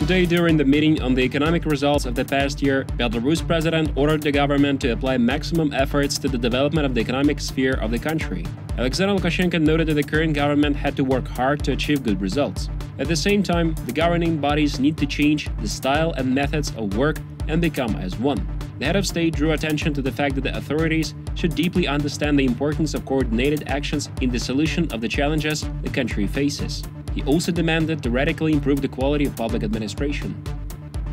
Today, during the meeting on the economic results of the past year, Belarus president ordered the government to apply maximum efforts to the development of the economic sphere of the country. Alexander Lukashenko noted that the current government had to work hard to achieve good results. At the same time, the governing bodies need to change the style and methods of work and become as one. The head of state drew attention to the fact that the authorities should deeply understand the importance of coordinated actions in the solution of the challenges the country faces. He also demanded to radically improve the quality of public administration.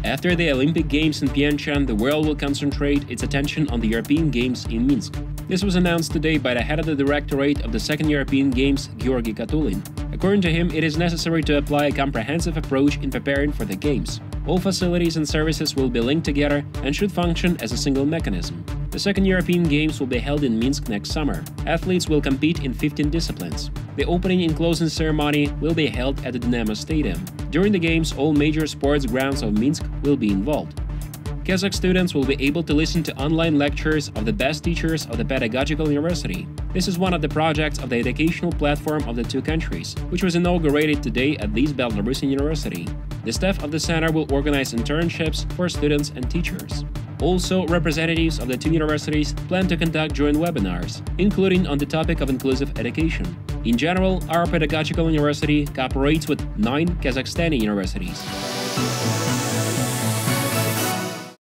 After the Olympic Games in Pyeongchang, the world will concentrate its attention on the European Games in Minsk. This was announced today by the head of the Directorate of the Second European Games, Georgi Katulin. According to him, it is necessary to apply a comprehensive approach in preparing for the Games. All facilities and services will be linked together and should function as a single mechanism. The second European Games will be held in Minsk next summer. Athletes will compete in 15 disciplines. The opening and closing ceremony will be held at the Dynamo Stadium. During the Games, all major sports grounds of Minsk will be involved. Kazakh students will be able to listen to online lectures of the best teachers of the pedagogical university. This is one of the projects of the educational platform of the two countries, which was inaugurated today at this Belarusian university. The staff of the center will organize internships for students and teachers. Also, representatives of the two universities plan to conduct joint webinars, including on the topic of inclusive education. In general, our pedagogical university cooperates with nine Kazakhstani universities.